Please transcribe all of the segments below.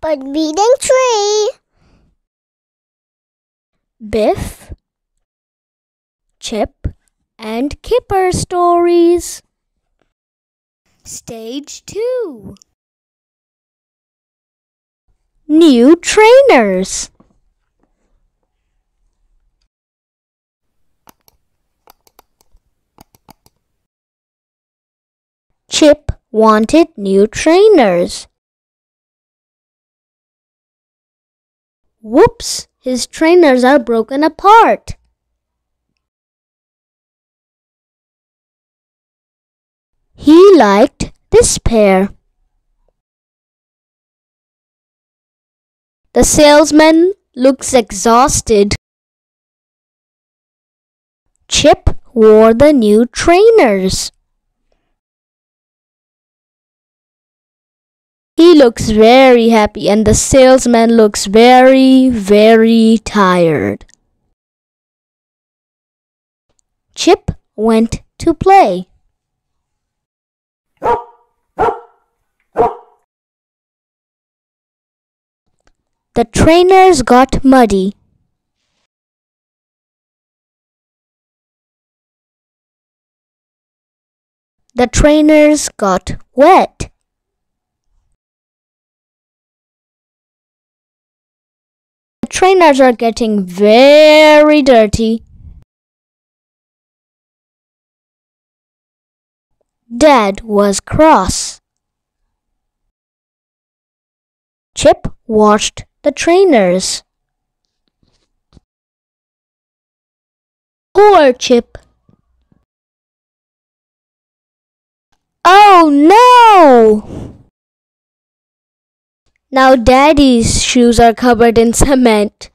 but Reading tree. Biff, Chip, and Kipper stories. Stage 2 New trainers. Chip wanted new trainers. Whoops! His trainers are broken apart. He liked this pair. The salesman looks exhausted. Chip wore the new trainers. He looks very happy and the salesman looks very, very tired. Chip went to play. The trainers got muddy. The trainers got wet. Trainers are getting very dirty. Dad was cross. Chip watched the trainers. Poor Chip. Oh no! Now Daddy's shoes are covered in cement.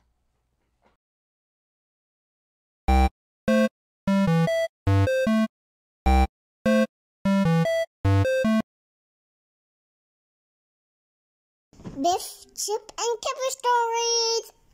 Biff, Chip, and Kipper story.